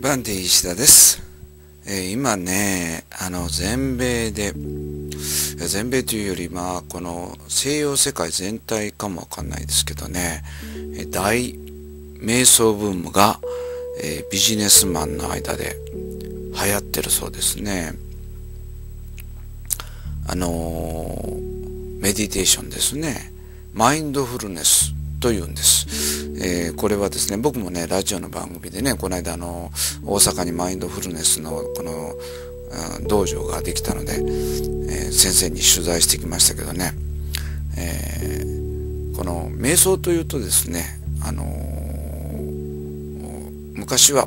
バンディ石田です。えー今ね、あの、全米で、全米というより、まあ、この西洋世界全体かもわかんないですけどね、大瞑想ブームが、えービジネスマンの間で流行ってるそうですね。あのーメディテーションですね。マインドフルネスというんです。えーこれはですね、僕もね、ラジオの番組でね、この間あの、大阪にマインドフルネスのこの、うん道場ができたので、えー先生に取材してきましたけどね、えーこの瞑想というとですね、あの昔は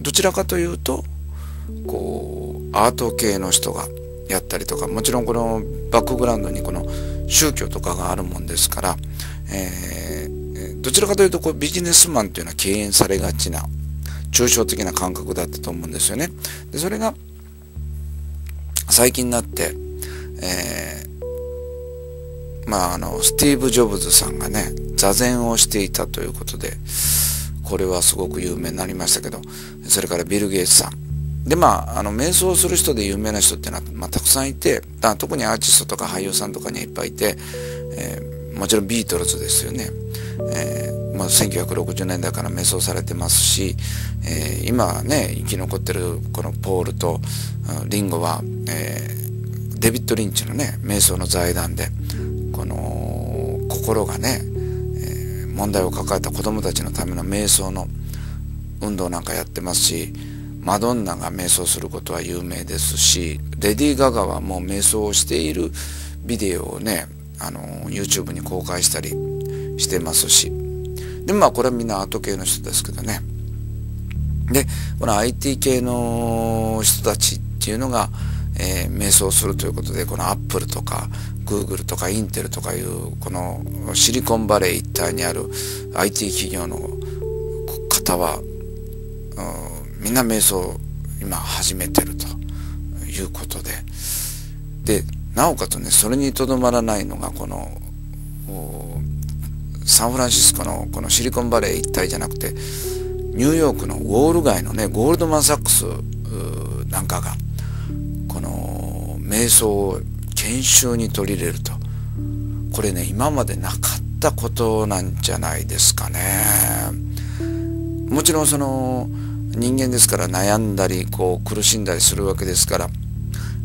どちらかというと、こう、アート系の人がやったりとか、もちろんこのバックグラウンドにこの宗教とかがあるもんですから、えーどちらかというとこうビジネスマンというのは敬遠されがちな抽象的な感覚だったと思うんですよね。でそれが最近になって、えーまああのスティーブ・ジョブズさんがね座禅をしていたということでこれはすごく有名になりましたけどそれからビル・ゲイツさんでまああの瞑想する人で有名な人っていうのは、まあ、たくさんいてだ特にアーティストとか俳優さんとかにはいっぱいいて、えーもちろんビートルズですよね、えーまあ、1960年代から瞑想されてますし、えー今ね生き残ってるこのポールとリンゴは、えーデビッド・リンチのね瞑想の財団でこの心がね、えー問題を抱えた子供たちのための瞑想の運動なんかやってますしマドンナが瞑想することは有名ですしレディー・ガガはもう瞑想をしているビデオをねあの YouTube に公開したりしてますし。でまあこれはみんなアート系の人ですけどね。でこの IT 系の人たちっていうのが、えー瞑想するということでこのアップルとか Google とかインテルとかいうこのシリコンバレー一帯にある IT 企業の方は、みんな瞑想今始めてるということで。でなおかつねそれにとどまらないのがこのサンフランシスコのこのシリコンバレー一帯じゃなくてニューヨークのウォール街のねゴールドマン・サックスなんかがこの瞑想を研修に取り入れると。これね今までなかったことなんじゃないですかね。もちろんその人間ですから悩んだりこう苦しんだりするわけですから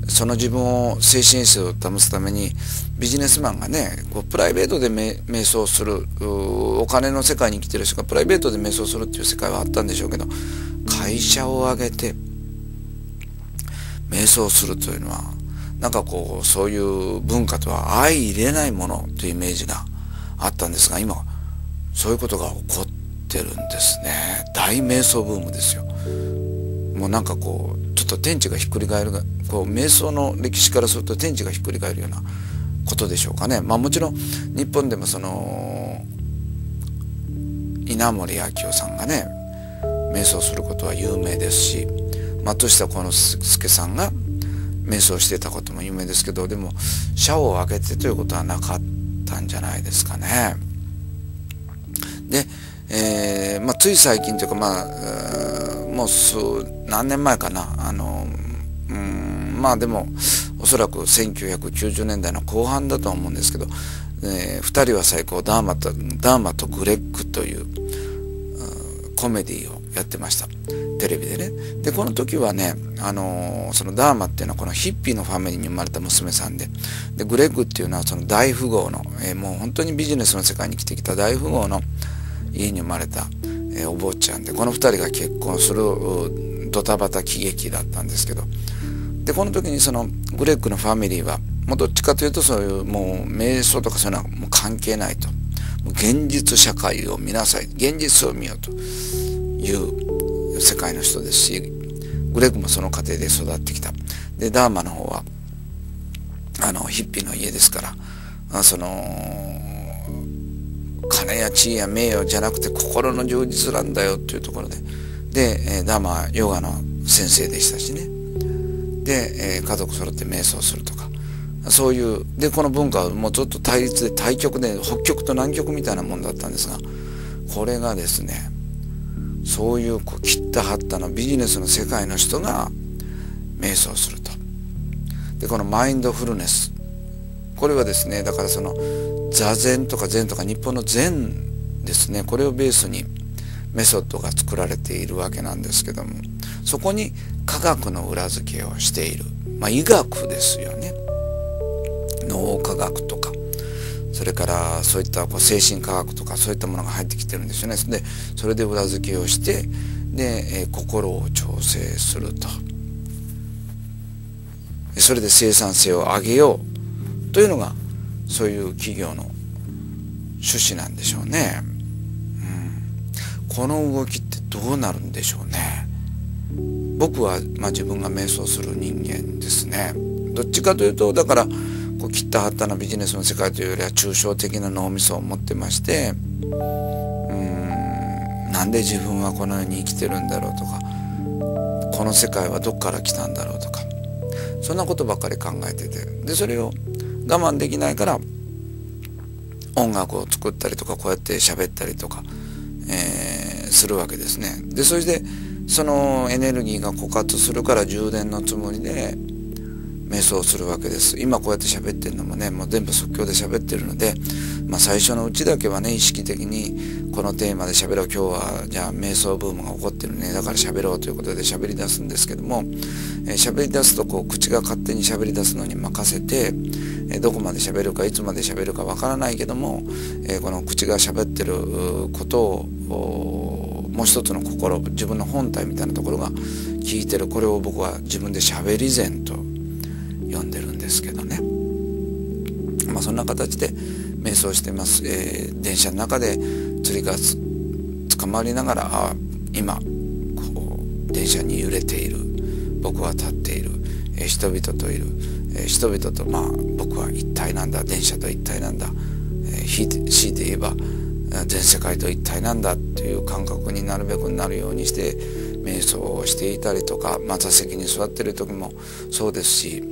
その自分を精神衛生を保つためにビジネスマンがねこうプライベートで瞑想するお金の世界に生きてる人がプライベートで瞑想するっていう世界はあったんでしょうけど会社を挙げて瞑想するというのはなんかこうそういう文化とは相入れないものというイメージがあったんですが今そういうことが起こってるんですね。大瞑想ブームですよ。もうなんかこうと天地がひっくり返るがこう瞑想の歴史からすると天地がひっくり返るようなことでしょうかねまあもちろん日本でもその稲森明夫さんがね瞑想することは有名ですし松下幸之助さんが瞑想してたことも有名ですけどでも社を挙げてということはなかったんじゃないですかね。で、えーまあ、つい最近というかまあもう数何年前かな。あのうんまあでもおそらく1990年代の後半だと思うんですけど「えー二人は最高ダーマとダーマとグレッグ」というコメディをやってました。テレビでね。でこの時はね、あのーそのダーマっていうのはこのヒッピーのファミリーに生まれた娘さんででグレッグっていうのはその大富豪の、えーもう本当にビジネスの世界に来てきた大富豪の家に生まれた、えーお坊ちゃんでこの2人が結婚するドタバタ喜劇だったんですけどでこの時にそのグレッグのファミリーはもうどっちかというとそういうもう瞑想とかそういうのはもう関係ないと。現実社会を見なさい。現実を見ようという世界の人ですしグレッグもその過程で育ってきた。でダーマの方はあのヒッピーの家ですからその金や地位や名誉じゃなくて心の充実なんだよっていうところで。で、えーダーマはヨガの先生でしたしね。で、えー家族揃って瞑想するとか。そういうでこの文化はもうちょっと対立で対極で北極と南極みたいなもんだったんですがこれがですねそういうこう切った張ったのビジネスの世界の人が瞑想すると。でこのマインドフルネス。これはですねだからその座禅とか禅とか日本の禅ですね。これをベースにメソッドが作られているわけなんですけども。そこに科学の裏付けをしている、まあ、医学ですよね。脳科学とか。それからそういったこう精神科学とかそういったものが入ってきてるんですよね。でそれで裏付けをしてで、えー、心を調整すると。それで生産性を上げようというのがそういう企業の趣旨なんでしょうね、うん、この動きってどうなるんでしょうね。僕は、まあ、自分が瞑想する人間ですね。どっちかというとだからこう切ったはったなビジネスの世界というよりは抽象的な脳みそを持ってましてうんなんで自分はこの世に生きてるんだろうとかこの世界はどっから来たんだろうとかそんなことばっかり考えてて。でそれを我慢できないから音楽を作ったりとかこうやって喋ったりとか、えー、するわけですね。でそれでそのエネルギーが枯渇するから充電のつもりで瞑想するわけです。今こうやって喋ってるのもねもう全部即興で喋ってるので、まあ、最初のうちだけはね意識的にこのテーマで喋ろう。今日はじゃあ瞑想ブームが起こってるね。だから喋ろうということで喋り出すんですけどもえー、喋り出すとこう口が勝手に喋り出すのに任せて、えー、どこまで喋るかいつまで喋るかわからないけども、えー、この口が喋ってることをもう一つの心自分の本体みたいなところが聞いてる。これを僕は自分で喋り禅と呼んでるんですけどね。まあそんな形で瞑想してます、えー、電車の中で釣りが捕まりながらあ今こう電車に揺れている。僕は立っている、えー、人々といる、えー、人々とまあ僕は一体なんだ。電車と一体なんだ、えー、強いて言えば全世界と一体なんだ。っていう感覚になるべくなるようにして瞑想をしていたりとか、まあ、座席に座ってる時もそうですし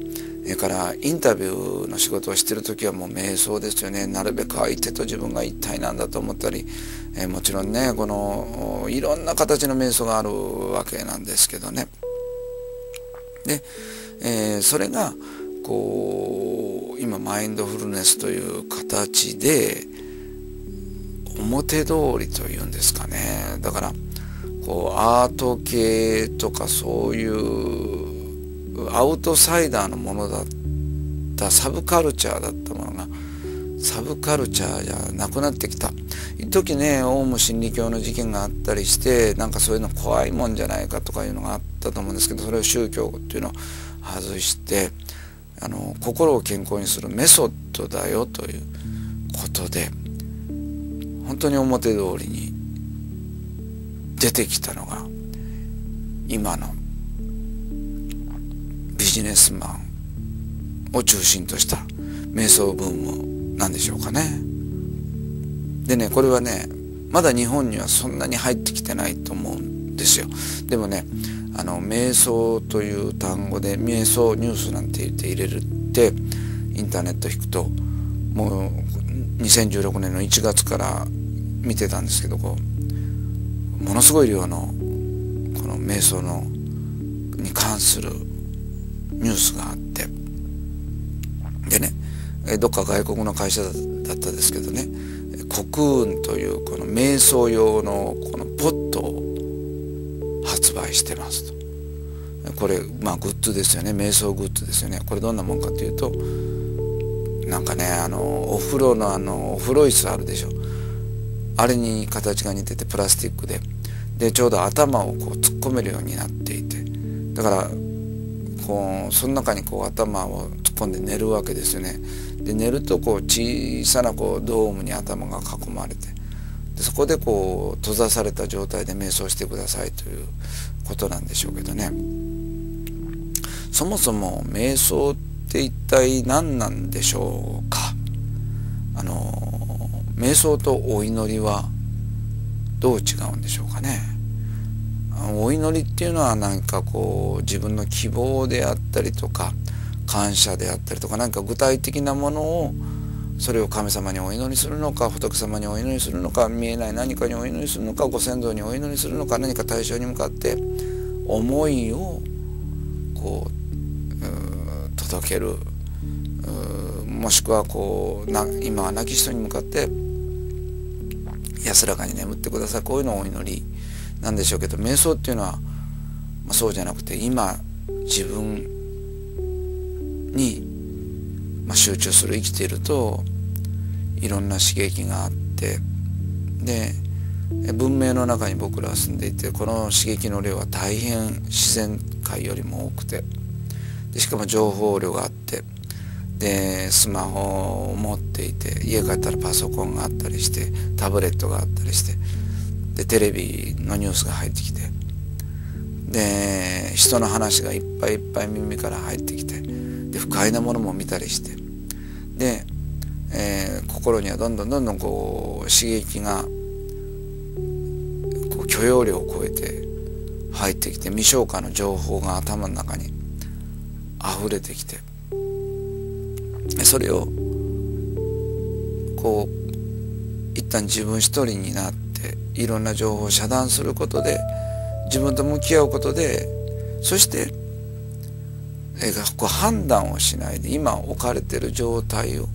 それからインタビューの仕事をしてる時はもう瞑想ですよね。なるべく相手と自分が一体なんだと思ったり、え、もちろんねこのいろんな形の瞑想があるわけなんですけどね。で、えー、それがこう今マインドフルネスという形で表通りというんですかね。だからこうアート系とかそういうアウトサイダーのものだったサブカルチャーだったものがサブカルチャーじゃなくなってきた。一時ねオウム真理教の事件があったりしてなんかそういうの怖いもんじゃないかとかいうのがあったと思うんですけどそれを宗教っていうのを外してあの心を健康にするメソッドだよということで本当に表通りに出てきたのが今のジネスマンを中心とした瞑想ブームなんでしょうかね。でねこれはねまだ日本にはそんなに入ってきてないと思うんですよ。でもねあの瞑想という単語で瞑想ニュースなんて言って入れるってインターネット引くともう2016年の1月から見てたんですけどこうものすごい量のこの瞑想のに関するニュースがあって。でねどっか外国の会社だったですけどねコクーンというこの瞑想用のこのポットを発売してますと。これまあグッズですよね。瞑想グッズですよね。これどんなもんかというとなんかねあのお風呂のあのお風呂椅子あるでしょ。あれに形が似ててプラスチックで。でちょうど頭をこう突っ込めるようになっていて。だからこうその中にこう頭を突っ込んで寝るわけですよね。で寝るとこう小さなこうドームに頭が囲まれて。でそこでこう閉ざされた状態で瞑想してくださいということなんでしょうけどね。そもそも瞑想って一体何なんでしょうか？あの瞑想とお祈りはどう違うんでしょうかね？お祈りっていうのは何かこう自分の希望であったりとか感謝であったりとか何か具体的なものをそれを神様にお祈りするのか仏様にお祈りするのか見えない何かにお祈りするのかご先祖にお祈りするのか何か対象に向かって思いをこう届けるもしくはこうな今は亡き人に向かって安らかに眠ってください。こういうのをお祈りなんでしょうけど瞑想っていうのは、まあ、そうじゃなくて今自分に、まあ、集中する生きているといろんな刺激があってで文明の中に僕らは住んでいてこの刺激の量は大変自然界よりも多くてでしかも情報量があってでスマホを持っていて家帰ったらパソコンがあったりしてタブレットがあったりしてでテレビのニュースが入ってきて。で人の話がいっぱいいっぱい耳から入ってきて。で不快なものも見たりして。で、えー、心にはどんどんどんどんこう刺激がこう許容量を超えて入ってきて未消化の情報が頭の中に溢れてきて。それをこう一旦自分一人になっていろんな情報を遮断することで自分と向き合うことでそしてえこう判断をしないで今置かれてる状態を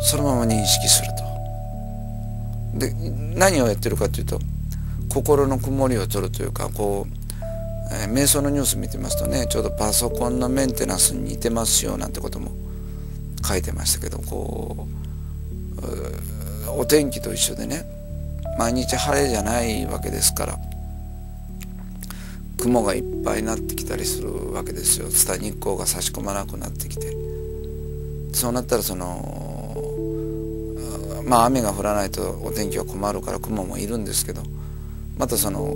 そのまま認識すると。で何をやってるかというと心の曇りを取るというかこうえー、瞑想のニュース見てますとねちょうどパソコンのメンテナンスに似てますよなんてことも書いてましたけどこうお天気と一緒でね毎日晴れじゃないわけですから雲がいっぱいになってきたりするわけですよ。伝日光が差し込まなくなってきて。そうなったらそのまあ雨が降らないとお天気は困るから雲もいるんですけどまたその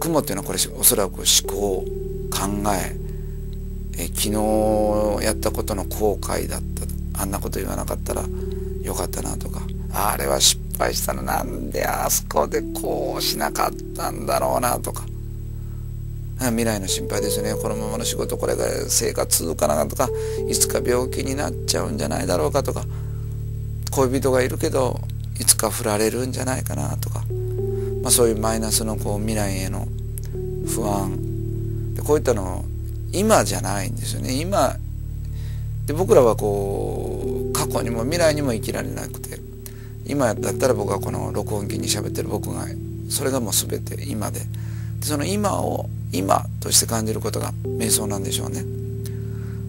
雲っていうのはこれおそらく思考考ええ昨日やったことの後悔だった。あんなこと言わなかったらよかったなとかあれは失敗したのなんであそこでこうしなかったんだろうなとか。未来の心配ですよね。このままの仕事これが生活続かなとか。いつか病気になっちゃうんじゃないだろうかとか。恋人がいるけどいつか振られるんじゃないかなとか、まあ、そういうマイナスのこう未来への不安。でこういったの今じゃないんですよね。今で僕らはこう過去にも未来にも生きられなくて。今だったら僕はこの録音機に喋ってる僕がそれがもう全て今で。でその今を今として感じることが瞑想なんでしょうね。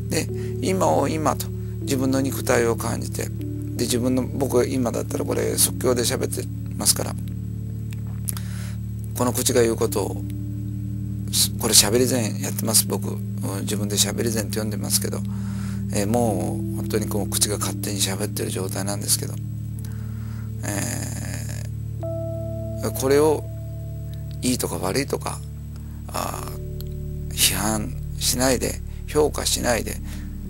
で今を今と自分の肉体を感じてで自分の僕今だったらこれ即興で喋ってますからこの口が言うことをこれ喋り禅やってます。僕自分で喋り禅って呼んでますけど、えー、もう本当にこう口が勝手に喋ってる状態なんですけど、えー、これをいいとか悪いとかあ批判しないで評価しないで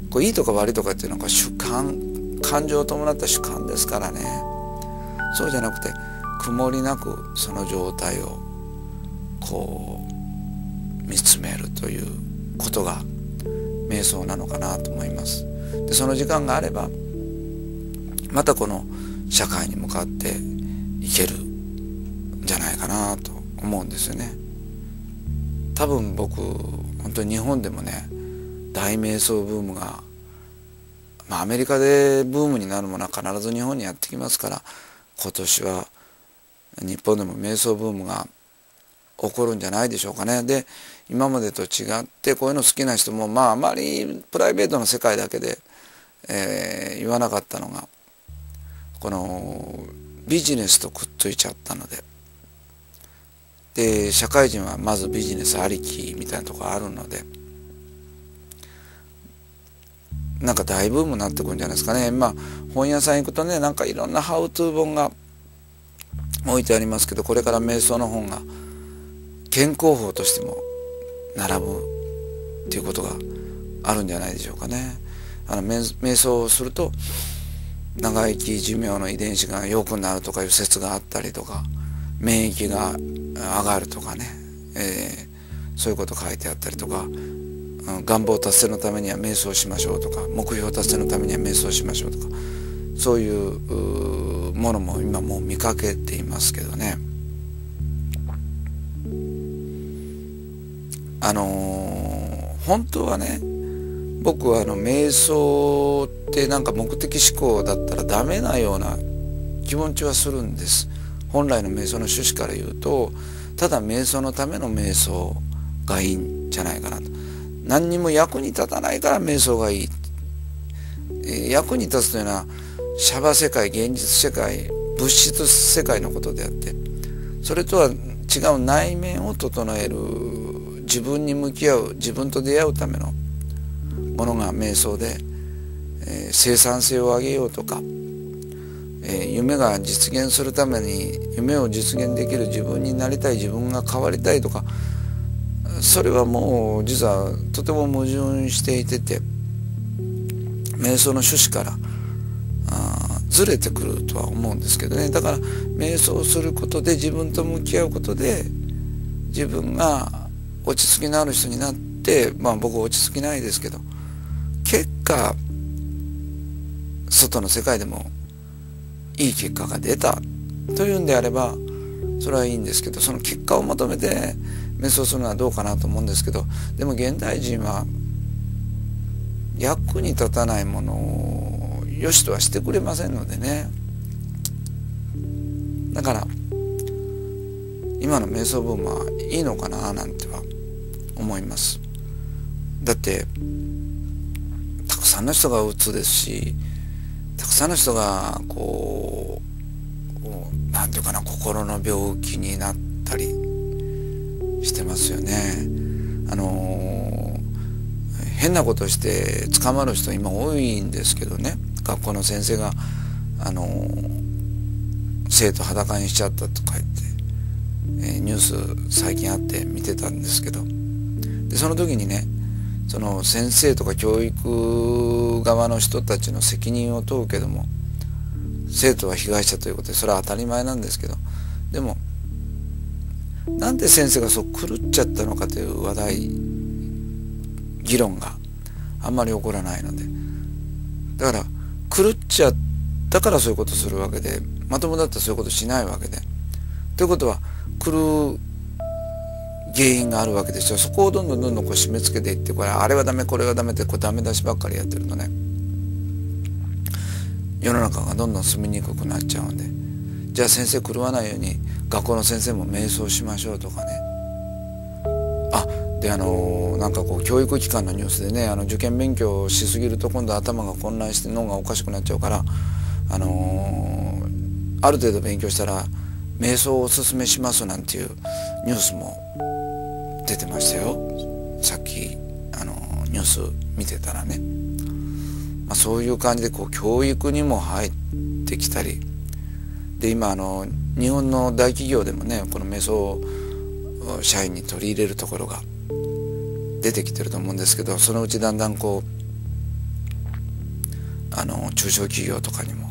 こういいとか悪いとかっていうのは主観感情を伴った主観ですからね。そうじゃなくて曇りなくその状態をこう見つめるということが瞑想なのかなと思います。でその時間があればまたこの社会に向かっていけるんじゃないかなと思うんですよね多分僕本当に日本でもね大瞑想ブームがまあアメリカでブームになるものは必ず日本にやってきますから今年は日本でも瞑想ブームが起こるんじゃないでしょうかね。で今までと違ってこういうの好きな人もまああまりプライベートの世界だけで、えー、言わなかったのがこのビジネスとくっついちゃったので。で社会人はまずビジネスありきみたいなとこあるので。なんか大ブームになってくるんじゃないですかね。まあ本屋さん行くとねなんかいろんなハウトゥー本が置いてありますけどこれから瞑想の本が健康法としても並ぶっていうことがあるんじゃないでしょうかね。あの瞑想をすると長生き寿命の遺伝子が良くなるとかいう説があったりとか免疫が上がるとかね、えー、そういうこと書いてあったりとか願望達成のためには瞑想しましょうとか目標達成のためには瞑想しましょうとかそういうものも今もう見かけていますけどね。あのー、本当はね僕はあの瞑想ってなんか目的思考だったらダメなような気持ちはするんです。本来の瞑想の趣旨から言うとただ瞑想のための瞑想がいいんじゃないかなと。何にも役に立たないから瞑想がいい、えー、役に立つというのはシャバ世界現実世界物質世界のことであってそれとは違う内面を整える自分に向き合う自分と出会うためのものが瞑想で、えー、生産性を上げようとか、え、夢が実現するために夢を実現できる自分になりたい自分が変わりたいとかそれはもう実はとても矛盾していてて瞑想の趣旨からあずれてくるとは思うんですけどね。だから瞑想することで自分と向き合うことで自分が落ち着きのある人になってまあ僕落ち着きないですけど結果外の世界でもいい結果が出たというんであればそれはいいんですけどその結果を求めて瞑想するのはどうかなと思うんですけどでも現代人は役に立たないものを良しとはしてくれませんのでね。だから今の瞑想ブームはいいのかななんては思います。だってたくさんの人がうつですしたくさんの人がこう何て言うかな心の病気になったりしてますよね。あの変なことして捕まる人今多いんですけどね学校の先生があの生徒裸にしちゃったとか言って、え、ニュース最近あって見てたんですけどでその時にねその先生とか教育側の人たちの責任を問うけども生徒は被害者ということでそれは当たり前なんですけどでもなんで先生がそう狂っちゃったのかという話題議論があんまり起こらないので。だから狂っちゃったからそういうことするわけでまともだったらそういうことしないわけで。ということは狂う原因があるわけですよ。そこをどんどんどんどんこう締め付けていってこれあれはダメこれはダメってこうダメ出しばっかりやってるとね。世の中がどんどん住みにくくなっちゃうんで。じゃあ先生狂わないように学校の先生も瞑想しましょうとかね。あであのー、なんかこう教育機関のニュースでねあの受験勉強しすぎると今度頭が混乱して脳がおかしくなっちゃうからあのー、ある程度勉強したら瞑想をおすすめしますなんていうニュースも出てましたよ。さっきあのニュース見てたらね、まあ、そういう感じでこう教育にも入ってきたり。で今あの日本の大企業でもねこの瞑想を社員に取り入れるところが出てきてると思うんですけどそのうちだんだんこうあの中小企業とかにも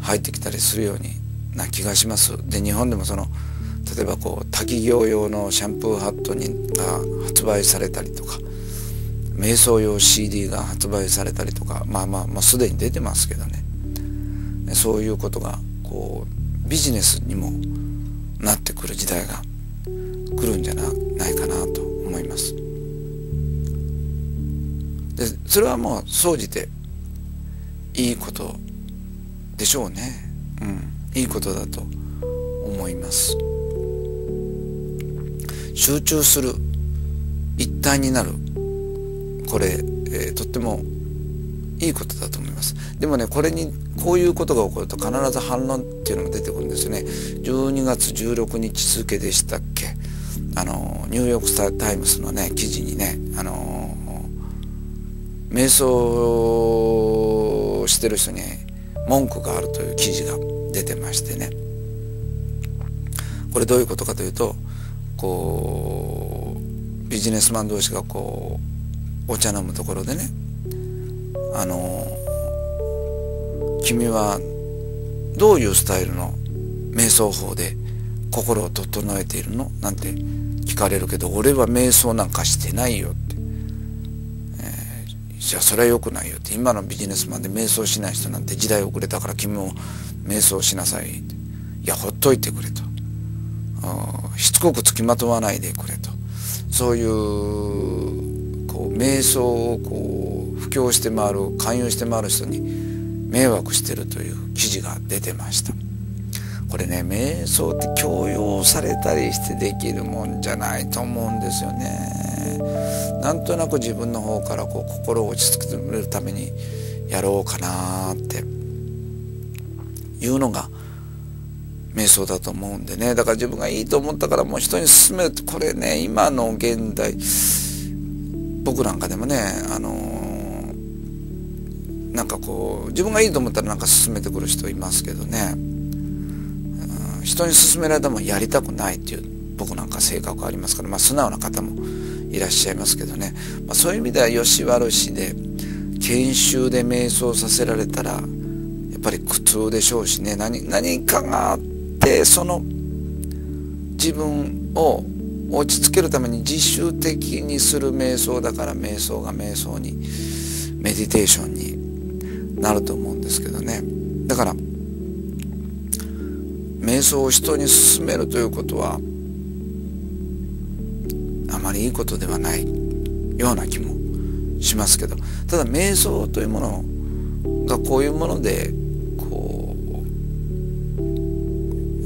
入ってきたりするようにな気がします。で日本でもその例えばこう滝行用のシャンプーハットにが発売されたりとか瞑想用 CD が発売されたりとかまあまあまあすでに出てますけどねそういうことがこうビジネスにもなってくる時代が来るんじゃないかなと思います。でそれはもう総じていいことでしょうね。うん、いいことだと思います。集中する一体になる。これ、えー、とってもいいことだと思います。でもねこれにこういうことが起こると必ず反論っていうのが出てくるんですよね。12月16日付でしたっけ。あのニューヨーク・タイムズのね記事にねあの瞑想してる人に文句があるという記事が出てましてね。これどういうことかというとこうビジネスマン同士がこうお茶飲むところでねあの君はどういうスタイルの瞑想法で心を整えているの？なんて聞かれるけど俺は瞑想なんかしてないよって。えじゃあそれは良くないよって。今のビジネスマンで瞑想しない人なんて時代遅れたから君も瞑想しなさいって。いやほっといてくれと。しつこくつきまとわないでくれと。そういうこう瞑想をこう布教して回る勧誘して回る人に迷惑してるという記事が出てました。これね瞑想って強要されたりしてできるもんじゃないと思うんですよね。なんとなく自分の方からこう心を落ち着けるためにやろうかなって。いうのが瞑想だと思うんでね。だから自分がいいと思ったからもう人に勧める。これね今の現代僕なんかでもねあのー、なんかこう自分がいいと思ったらなんか勧めてくる人いますけどね、うん、人に勧められたもんやりたくないっていう僕なんか性格ありますから。まあ素直な方もいらっしゃいますけどね、まあ、そういう意味ではよし悪しで研修で瞑想させられたらやっぱり苦痛でしょうしね。何何かがあっててその自分を落ち着けるために自主的にする瞑想だから瞑想が瞑想にメディテーションになると思うんですけどね。だから瞑想を人に勧めるということはあまりいいことではないような気もしますけど。ただ瞑想というものがこういうもので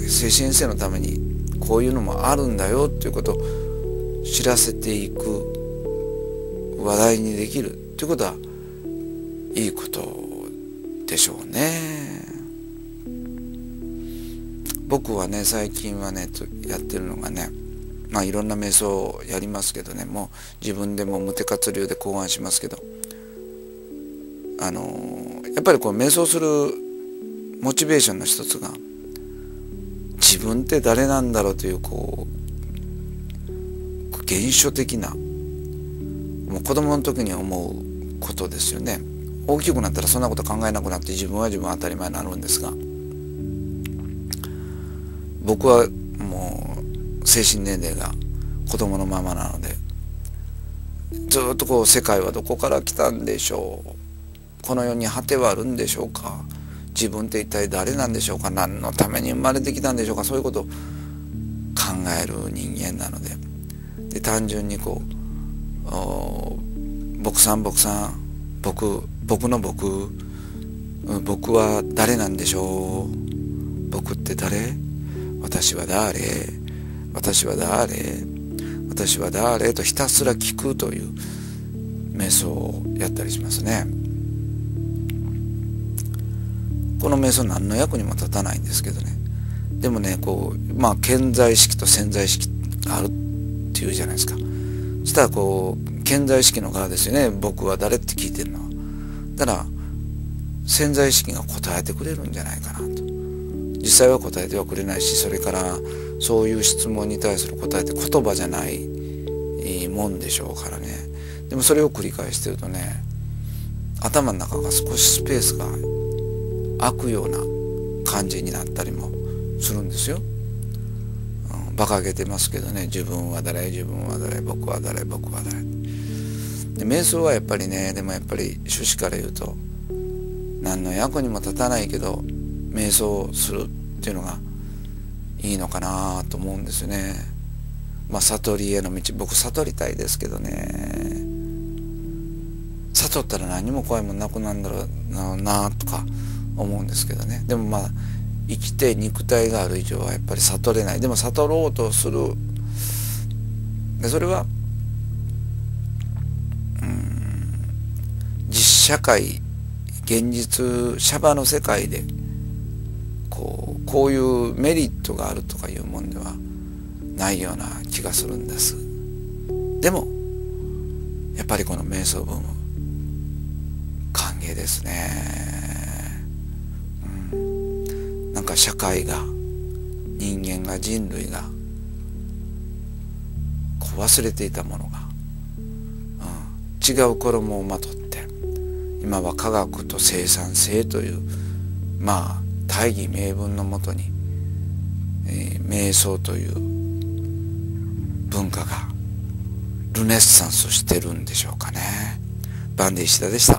精神衛生のためにこういうのもあるんだよっていうことを知らせていく話題にできるっていうことはいいことでしょうね。僕はね最近はねやってるのがねまあいろんな瞑想をやりますけどねもう自分でも無手活流で考案しますけどあのやっぱりこう瞑想するモチベーションの一つが自分って誰なんだろうというこう原初的なもう子供の時に思うことですよね。大きくなったらそんなこと考えなくなって自分は自分は当たり前になるんですが。僕はもう精神年齢が子供のままなのでずっとこう世界はどこから来たんでしょう。この世に果てはあるんでしょうか。自分って一体誰なんでしょうか？何のために生まれてきたんでしょうか？そういうことを考える人間なので。で単純にこう僕さん僕さん僕僕の僕僕は誰なんでしょう？僕って誰？私は誰？私は誰？私は誰？とひたすら聞くという瞑想をやったりしますね。この瞑想何の役にも立たないんですけどね。でもねこうまあ健在意識と潜在意識があるっていうじゃないですか。そしたらこう健在意識の側ですよね。僕は誰って聞いてるのは。だから潜在意識が答えてくれるんじゃないかなと。実際は答えてはくれないしそれからそういう質問に対する答えって言葉じゃないもんでしょうからね。でもそれを繰り返してるとね頭の中が少しスペースが開くような感じになったりもするんですよ。うん、馬鹿げてますけどね自分は誰自分は誰僕は誰僕は誰で瞑想はやっぱりねでもやっぱり趣旨から言うと何の役にも立たないけど瞑想するっていうのがいいのかなと思うんですよね。まあ悟りへの道僕悟りたいですけどね悟ったら何も怖いもんなくなるんだろうなとか思うんですけどね。でもまあ生きて肉体がある以上はやっぱり悟れない。でも悟ろうとする。でそれはうん実社会現実シャバの世界でこうこういうメリットがあるとかいうもんではないような気がするんです。でもやっぱりこの瞑想ブーム歓迎ですね。か社会が人間が人類がこう忘れていたものが、うん、違う衣をまとって今は科学と生産性というまあ大義名分のもとに、えー、瞑想という文化がルネッサンスしてるんでしょうかねバンディ石田でした。